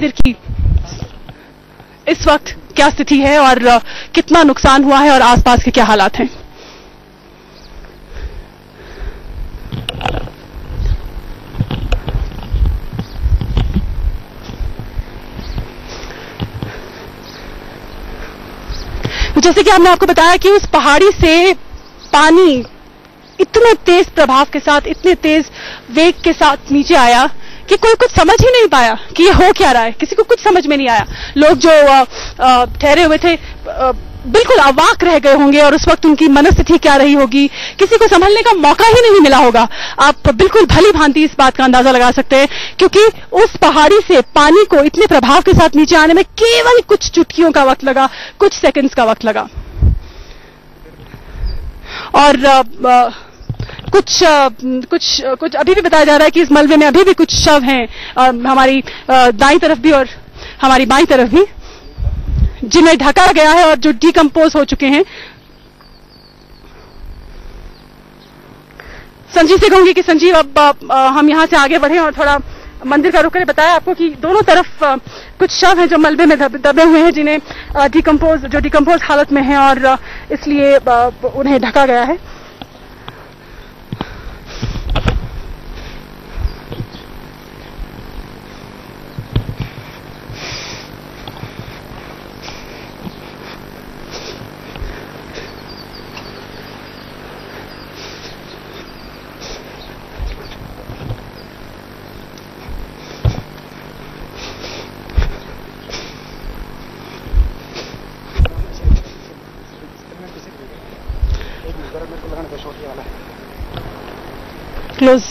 मंदिर की इस वक्त क्या स्थिति है और कितना नुकसान हुआ है और आसपास के क्या हालात हैं? जैसे कि हमने आपको बताया कि उस पहाड़ी से पानी इतने तेज प्रभाव के साथ, इतने तेज वेग के साथ नीचे आया कि कोई कुछ समझ ही नहीं पाया कि ये हो क्या रहा है। किसी को कुछ समझ में नहीं आया। लोग जो ठहरे हुए थे बिल्कुल अवाक रह गए होंगे और उस वक्त उनकी मनस्थिति क्या रही होगी। किसी को संभलने का मौका ही नहीं मिला होगा। आप बिल्कुल भली भांति इस बात का अंदाज़ा लगा सकते हैं क्योंकि उस पहाड़ी से पानी को इतने प्रभाव के साथ नीचे आने में केवल कुछ चुटकियों का वक्त लगा कुछ सेकंड्स का वक्त लगा। और अ, अ, कुछ कुछ कुछ अभी भी बताया जा रहा है कि इस मलबे में अभी भी कुछ शव हैं हमारी दाई तरफ़ भी और हमारी बाईं तरफ़ भी जिन्हें ढका गया है और जो डिकम्पोज हो चुके हैं। संजीव से कहूँगी कि संजीव अब अ, हम यहाँ से आगे बढ़े और थोड़ा मंदिर का रुख करके बताया आपको कि दोनों तरफ़ अ, कुछ शव हैं जो मलबे में दब, दबे हुए हैं जिन्हें डिकम्पोज जो डिकम्पोज हालत में हैं और इसलिए उन्हें ढका गया है। क्लोज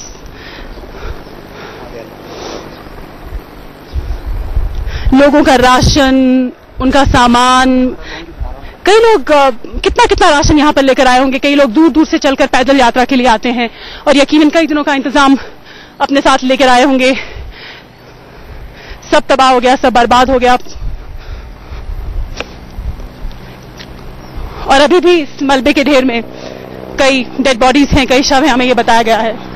लोगों का राशन, उनका सामान, कई लोग कितना कितना राशन यहाँ पर लेकर आए होंगे? कई लोग दूर दूर से चलकर पैदल यात्रा के लिए आते हैं और यकीनन कई दिनों का इंतज़ाम अपने साथ लेकर आए होंगे। सब तबाह हो गया, सब बर्बाद हो गया। और अभी भी इस मलबे के ढेर में कई डेड बॉडीज हैं, कई शव हैं, हमें ये बताया गया है।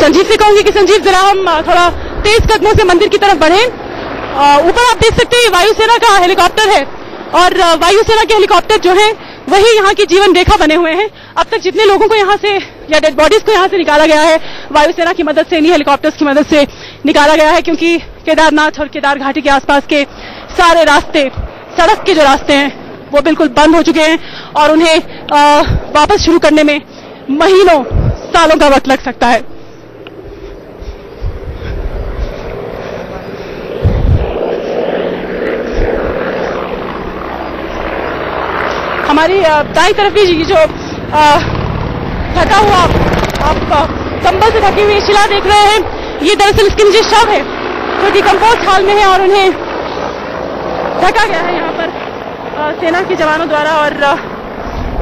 संजीव से कहूँगी कि संजीव जरा हम थोड़ा तेज कदमों से मंदिर की तरफ़ बढ़े। ऊपर आप देख सकते हैं वायुसेना का हेलीकॉप्टर है। और वायुसेना के हेलीकॉप्टर जो है वही यहाँ की जीवन रेखा बने हुए हैं। अब तक जितने लोगों को यहाँ से या डेड बॉडीज को यहाँ से निकाला गया है वायुसेना की मदद से इन्हीं हेलीकॉप्टर्स की मदद से निकाला गया है क्योंकि केदारनाथ और केदार घाटी के आसपास के सारे रास्ते सड़क के जो रास्ते हैं वो बिल्कुल बंद हो चुके हैं। और उन्हें अ, वापस शुरू करने में महीनों सालों का वक्त लग सकता है। हमारी दाईं तरफ़ भी जो ढका हुआ आप कंबल से ढकी हुई शिला देख रहे हैं, ये दरअसल इसके नीचे शव है, जो डिकम्पोज हाल में है और उन्हें ढका गया है यहाँ पर सेना के जवानों द्वारा और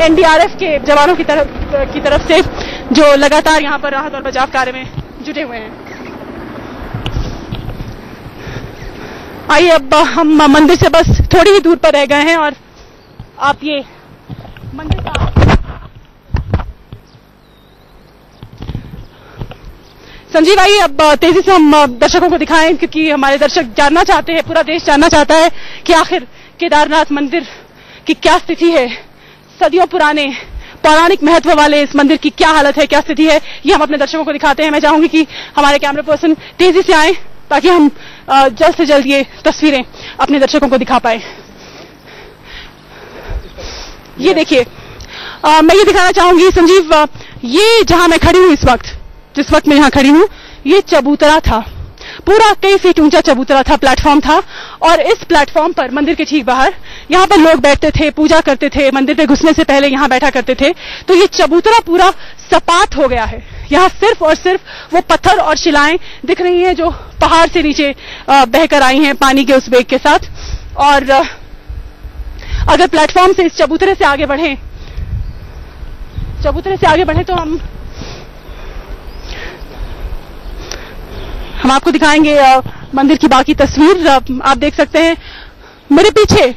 एनडीआरएफ के जवानों की तरफ़ की तरफ़ से जो लगातार यहाँ पर राहत और बचाव कार्य में जुटे हुए हैं। आइए अब हम मंदिर से बस थोड़ी ही दूर पर रह गए हैं और आप ये मंदिर का संजीव आइए अब तेज़ी से हम दर्शकों को दिखाएँ, क्योंकि हमारे दर्शक जानना चाहते हैं, पूरा देश जानना चाहता है कि आखिर केदारनाथ मंदिर की क्या स्थिति है। सदियों पुराने, पौराणिक महत्व वाले इस मंदिर की क्या हालत है, क्या स्थिति है, ये हम अपने दर्शकों को दिखाते हैं। मैं चाहूँगी कि हमारे कैमरा पर्सन तेज़ी से आए, ताकि हम जल्द से जल्द ये तस्वीरें अपने दर्शकों को दिखा पाए। ये देखिए मैं ये दिखाना चाहूँगी, संजीव ये जहाँ मैं खड़ी हूँ इस वक्त जिस वक्त मैं यहाँ खड़ी हूँ, ये चबूतरा था। पूरा कई फीट ऊँचा चबूतरा था प्लेटफॉर्म था। और इस प्लेटफॉर्म पर मंदिर के ठीक बाहर, यहाँ पर लोग बैठते थे, पूजा करते थे, मंदिर पे घुसने से पहले यहाँ बैठा करते थे। तो ये चबूतरा पूरा सपाट हो गया है। यहाँ सिर्फ़ और सिर्फ़ वो पत्थर और शिलाएँ दिख रही हैं जो पहाड़ से नीचे बहकर आई हैं पानी के उस बेग के साथ। और अगर प्लेटफॉर्म से इस चबूतरे से आगे बढ़े, चबूतरे से आगे बढ़े तो हम हम आपको दिखाएँगे मंदिर की बाकी तस्वीर। आप देख सकते हैं। मेरे पीछे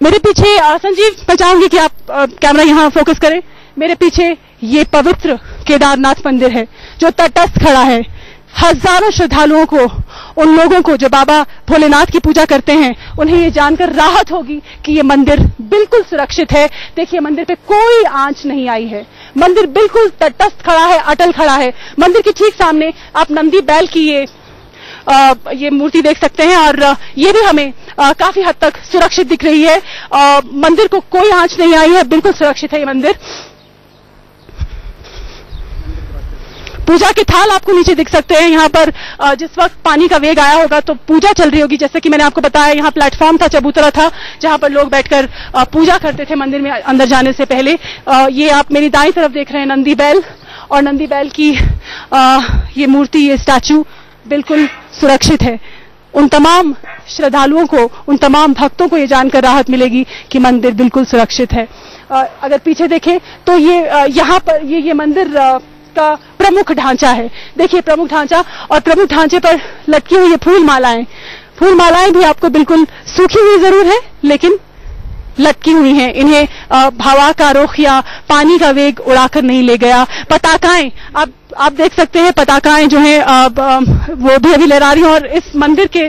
मेरे पीछे संजीव मैं चाहूँगी कि आप कैमरा यहाँ फोकस करें। मेरे पीछे ये पवित्र केदारनाथ मंदिर है, जो तटस्थ खड़ा है। हज़ारों श्रद्धालुओं को, उन लोगों को जो बाबा भोलेनाथ की पूजा करते हैं, उन्हें ये जानकर राहत होगी कि ये मंदिर बिल्कुल सुरक्षित है। देखिए, मंदिर पे कोई आँच नहीं आई है। मंदिर बिल्कुल तटस्थ खड़ा है अटल खड़ा है। मंदिर के ठीक सामने आप नंदी बैल की ये आ, ये मूर्ति देख सकते हैं और ये भी हमें आ, काफ़ी हद तक सुरक्षित दिख रही है। आ, मंदिर को कोई आँच नहीं आई है बिल्कुल सुरक्षित है ये मंदिर। पूजा के थाल आपको नीचे दिख सकते हैं। यहाँ पर जिस वक्त पानी का वेग आया होगा तो पूजा चल रही होगी। जैसे कि मैंने आपको बताया, यहाँ प्लेटफॉर्म था, चबूतरा था, जहाँ पर लोग बैठकर पूजा करते थे मंदिर में अंदर जाने से पहले। ये आप मेरी दाई तरफ़ देख रहे हैं, नंदी बैल। और नंदी बैल की ये मूर्ति, ये स्टैचू बिल्कुल सुरक्षित है। उन तमाम श्रद्धालुओं को, उन तमाम भक्तों को ये जानकर राहत मिलेगी कि मंदिर बिल्कुल सुरक्षित है। अगर पीछे देखें तो ये यहाँ पर, ये ये मंदिर का प्रमुख ढांचा है। देखिए, प्रमुख ढांचा और प्रमुख ढांचे पर लटकी हुई ये फूल मालाएँ। फूल मालाएँ भी आपको बिल्कुल सूखी हुई ज़रूर है, लेकिन लटकी हुई हैं। इन्हें हवा का रुख या पानी का वेग उड़ाकर नहीं ले गया। पताकाएँ आप आप देख सकते हैं पताकाएँ जो हैं वो भी अभी लहरा रही हैं और इस मंदिर के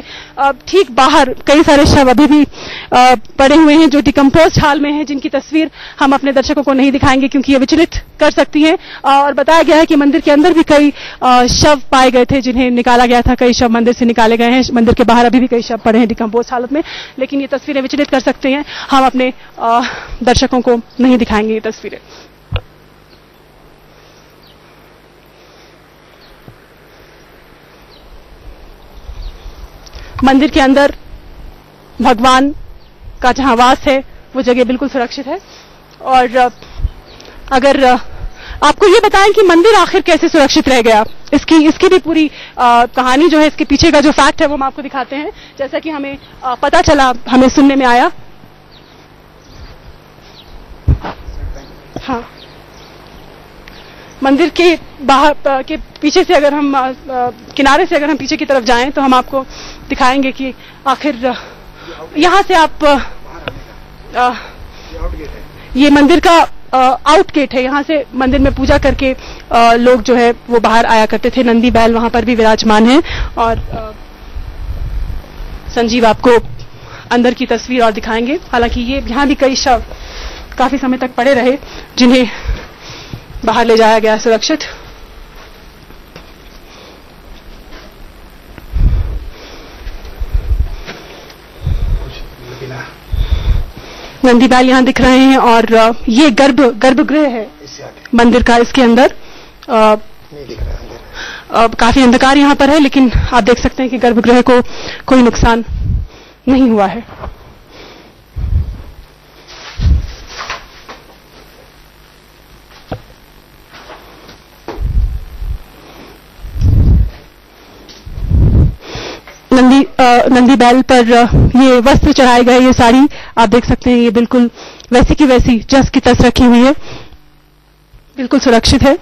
ठीक बाहर कई सारे शव अभी भी पड़े हुए हैं जो डिकम्पोज हाल में हैं, जिनकी तस्वीर हम अपने दर्शकों को नहीं दिखाएँगे क्योंकि ये विचलित कर सकती हैं। और बताया गया है कि मंदिर के अंदर भी कई शव पाए गए थे जिन्हें निकाला गया था, कई शव मंदिर से निकाले गए हैं, मंदिर के बाहर अभी भी कई शव पड़े हैं डिकम्पोज हालत में, लेकिन ये तस्वीरें विचलित कर सकते हैं। हम अपने दर्शकों को नहीं दिखाएँगे ये तस्वीरें। मंदिर के अंदर भगवान का जहाँ वास है वो जगह बिल्कुल सुरक्षित है। और अगर आपको ये बताएँ कि मंदिर आखिर कैसे सुरक्षित रह गया? इसकी इसकी भी पूरी अ, कहानी जो है इसके पीछे का जो फैक्ट है वो हम आपको दिखाते हैं। जैसा कि हमें अ, पता चला हमें सुनने में आया। हाँ। मंदिर के बाहर के पीछे से अगर हम किनारे से अगर हम पीछे की तरफ़ जाएँ तो हम आपको दिखाएँगे कि आखिर यहाँ से आप ये मंदिर का आउट गेट है। यहाँ से मंदिर में पूजा करके लोग जो है, वो बाहर आया करते थे। नंदी बैल वहाँ पर भी विराजमान है। और संजीव आपको अंदर की तस्वीर और दिखाएँगे। हालाँकि ये यहाँ भी कई शव काफ़ी समय तक पड़े रहे, जिन्हें बाहर ले जाया गया सुरक्षित। नंदी बैल यहाँ दिख रहे हैं और ये गर्भ, गर्भगृह है। मंदिर का इसके अंदर। अब काफ़ी अंधकार यहाँ पर है, लेकिन आप देख सकते हैं कि गर्भगृह को कोई नुकसान नहीं हुआ है नंदी अ, नंदी बैल पर ये वस्त्र चढ़ाए गए ये साड़ी आप देख सकते हैं ये बिल्कुल वैसी की वैसी जस की तस रखी हुई है। बिल्कुल सुरक्षित है।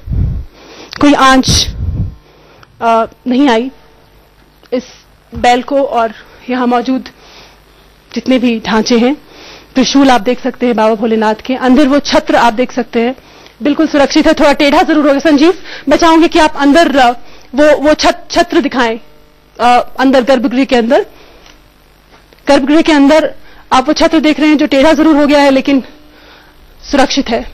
कोई आँच अ, नहीं आई इस बैल को और यहाँ मौजूद जितने भी ढांचे हैं। त्रिशूल आप देख सकते हैं बाबा भोलेनाथ के। अंदर वो छत्र आप देख सकते हैं। बिल्कुल सुरक्षित है थोड़ा टेढ़ा ज़रूर होगा संजीव। मैं चाहूँगी कि आप अंदर वो वो छत छत्र दिखाएँ अ, अंदर गर्भगृह के अंदर। गर्भगृह के अंदर आप वो छत्र देख रहे हैं जो टेढ़ा ज़रूर हो गया है, लेकिन सुरक्षित है।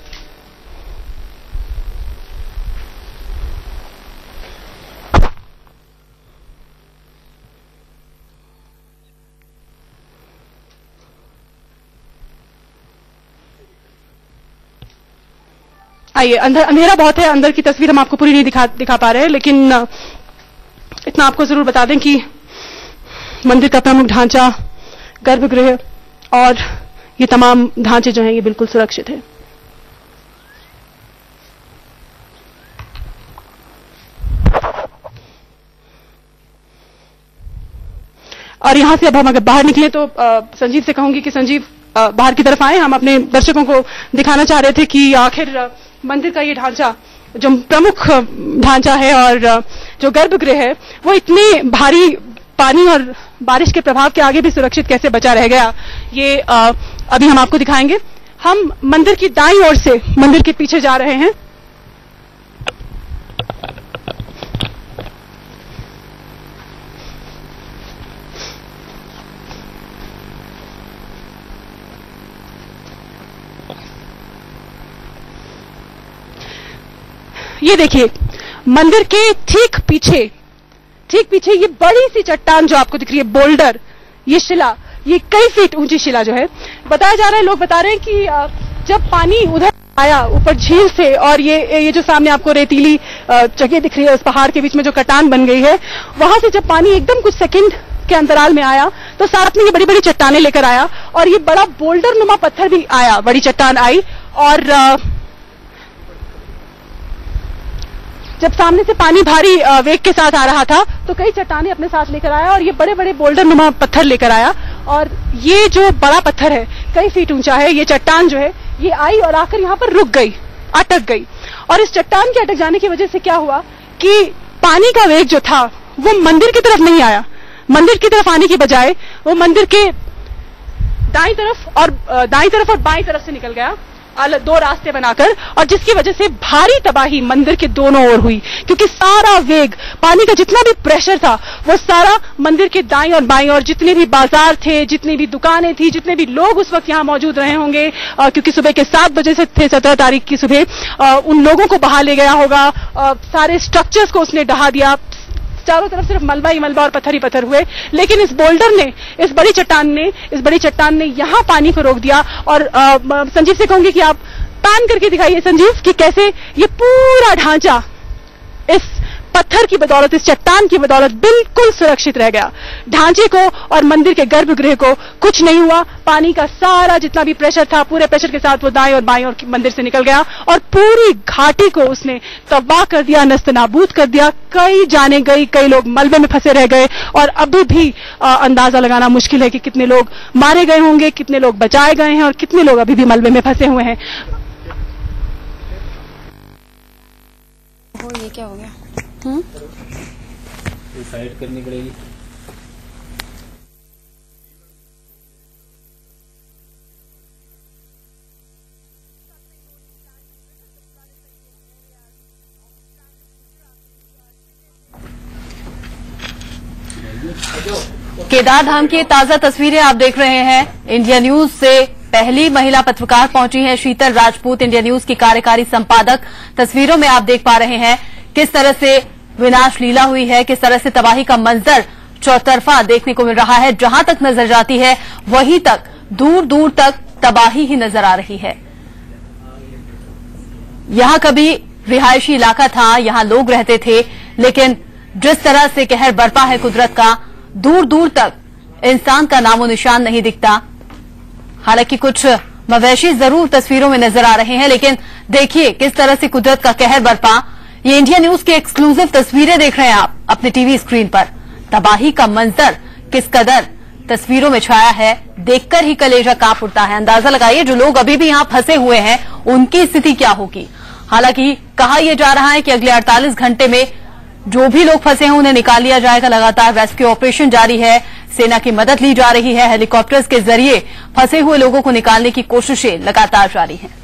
आइए, अंदर अंधेरा बहुत है, अंदर की तस्वीर हम आपको पूरी नहीं दिखा दिखा पा रहे हैं, लेकिन, इतना आपको ज़रूर बता दें कि मंदिर का प्रमुख ढांचा गर्भगृह और ये तमाम ढांचे जो हैं ये बिल्कुल सुरक्षित है। और यहाँ से अब हम अगर बाहर निकले तो अ, संजीव से कहूँगी कि संजीव अ, बाहर की तरफ़ आए। हम अपने दर्शकों को दिखाना चाह रहे थे कि आखिर मंदिर का ये ढांचा जो प्रमुख ढांचा है और जो गर्भगृह है वो इतने भारी पानी और बारिश के प्रभाव के आगे भी सुरक्षित कैसे बचा रह गया ये अ, अभी हम आपको दिखाएँगे। हम मंदिर की दाई ओर से मंदिर के पीछे जा रहे हैं। ये देखिए मंदिर के ठीक पीछे ठीक पीछे ये बड़ी सी चट्टान जो आपको दिख रही है, बोल्डर, ये शिला, ये कई फीट ऊँची शिला जो है। बताया जा रहा है, लोग बता रहे हैं कि जब पानी उधर आया, ऊपर झील से, और ये ये जो सामने आपको रेतीली जगह दिख रही है, उस पहाड़ के बीच में जो कटान बन गई है, वहाँ से जब पानी एकदम कुछ सेकंड के अंतराल में आया तो साथ में ये बड़ी बड़ी चट्टाने लेकर आया, और ये बड़ा बोल्डर नुमा पत्थर भी आया, बड़ी चट्टान आई, और जब सामने से पानी भारी वेग के साथ आ रहा था तो कई चट्टाने अपने साथ लेकर आया और ये बड़े बड़े बोल्डर नुमा पत्थर लेकर आया। और ये जो बड़ा पत्थर है, कई फीट ऊँचा है, ये चट्टान जो है, ये आई और आकर यहाँ पर रुक गई, अटक गई। और इस चट्टान के अटक जाने की वजह से क्या हुआ कि पानी का वेग जो था, वो मंदिर की तरफ़ नहीं आया। मंदिर की तरफ़ आने की बजाय, वो मंदिर के दाई तरफ़ और दाई तरफ़ और बाई तरफ़ से निकल गया। दो रास्ते बनाकर और जिसकी वजह से भारी तबाही मंदिर के दोनों ओर हुई। क्योंकि सारा वेग पानी का जितना भी प्रेशर था वो सारा मंदिर के दाई और बाई और जितने भी बाज़ार थे जितनी भी दुकानें थी जितने भी लोग उस वक्त यहाँ मौजूद रहे होंगे अ, क्योंकि सुबह के सात बजे से थे सत्रह तारीख की सुबह उन लोगों को बहा ले गया होगा अ, सारे स्ट्रक्चर्स को उसने डहा दिया। चारों तरफ़ सिर्फ़ मलबा ही मलबा और पत्थर ही पत्थर हुए। लेकिन इस बोल्डर ने इस बड़ी चट्टान ने इस बड़ी चट्टान ने यहाँ पानी को रोक दिया। और आ, संजीव से कहूँगी कि आप पैन करके दिखाइए संजीव कि कैसे ये पूरा ढांचा इस पत्थर की बदौलत इस चट्टान की बदौलत बिल्कुल सुरक्षित रह गया। ढांचे को और मंदिर के गर्भगृह को कुछ नहीं हुआ। पानी का सारा जितना भी प्रेशर था पूरे प्रेशर के साथ वो दाएँ और बाएँ और मंदिर से निकल गया और पूरी घाटी को उसने तबाह कर दिया नस्त नाबूद कर दिया। कई जाने गई कई लोग मलबे में फंसे रह गए और अभी भी अ, अंदाज़ा लगाना मुश्किल है कि कितने लोग मारे गए होंगे कितने लोग बचाए गए हैं और कितने लोग अभी भी मलबे में फंसे हुए हैं। ये क्या हो गया? साइड करनी पड़ेगी। केदार धाम की ताज़ा तस्वीरें आप देख रहे हैं। इंडिया न्यूज़ से पहली महिला पत्रकार पहुँची है शीतल राजपूत इंडिया न्यूज़ की कार्यकारी संपादक। तस्वीरों में आप देख पा रहे हैं किस तरह से विनाश लीला हुई है, किस तरह से तबाही का मंजर चौतरफा देखने को मिल रहा है। जहाँ तक नज़र जाती है, वहीं तक दूर दूर तक तबाही ही नज़र आ रही है। यहाँ कभी रिहायशी इलाका था, यहाँ लोग रहते थे, लेकिन जिस तरह से कहर बरपा है कुदरत का दूर दूर तक इंसान का नामो निशान नहीं दिखता। हालाँकि कुछ मवेशी ज़रूर तस्वीरों में नज़र आ रहे हैं, लेकिन देखिए किस तरह से कुदरत का कहर बरपा ये इंडिया न्यूज़ की एक्सक्लूसिव तस्वीरें देख रहे हैं आप, अपने टीवी स्क्रीन पर। तबाही का मंजर किस कदर? तस्वीरों में छाया है, देखकर ही कलेजा काँप उठता है। अंदाज़ा लगाइए, जो लोग अभी भी यहाँ फंसे हुए हैं, उनकी स्थिति क्या होगी? हालाँकि कहा यह जा रहा है कि अगले 48 घंटे में जो भी लोग फंसे हैं, उन्हें निकाल लिया जाएगा। लगातार रेस्क्यू ऑपरेशन जारी है, सेना की मदद ली जा रही है, हेलीकॉप्टर्स के ज़रिए फंसे हुए लोगों को निकालने की कोशिशें लगातार जारी हैं।